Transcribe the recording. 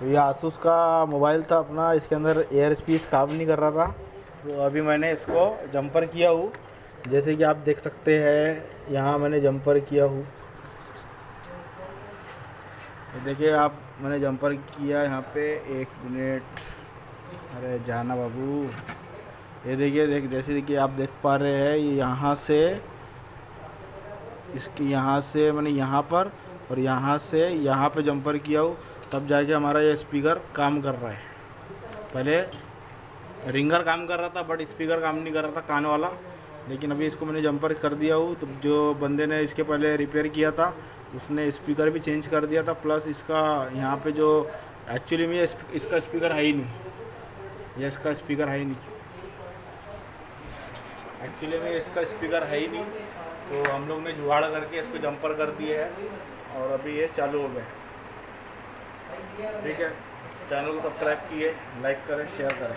तो ये आसूस का मोबाइल था अपना, इसके अंदर एयर स्पीस काम नहीं कर रहा था। तो अभी मैंने इसको जंपर किया हूँ। जैसे कि आप देख सकते हैं, यहाँ मैंने जंपर किया हूँ। तो देखिए, आप, मैंने जंपर किया यहाँ पे एक मिनट अरे जाना बाबू। ये देखिए, देख, जैसे कि आप देख पा रहे हैं यहाँ से, इसकी यहाँ से, मैंने यहाँ पर और यहाँ से यहाँ पे जंपर किया हूँ। तब जाके हमारा ये स्पीकर काम कर रहा है। पहले रिंगर काम कर रहा था बट स्पीकर काम नहीं कर रहा था कान वाला। लेकिन अभी इसको मैंने जंपर कर दिया हूँ तो जो बंदे ने इसके पहले रिपेयर किया था, उसने स्पीकर भी चेंज कर दिया था। प्लस इसका यहाँ पे जो एक्चुअली में इसका स्पीकर है ही नहीं। ये इसका स्पीकर है ही नहीं। एक्चुअली में इसका स्पीकर है ही नहीं। तो हम लोग ने जुगाड़ करके इसको जंपर कर दिए है, और अभी ये चालू हो गया ठीक है। चैनल को सब्सक्राइब किए लाइक करें शेयर करें।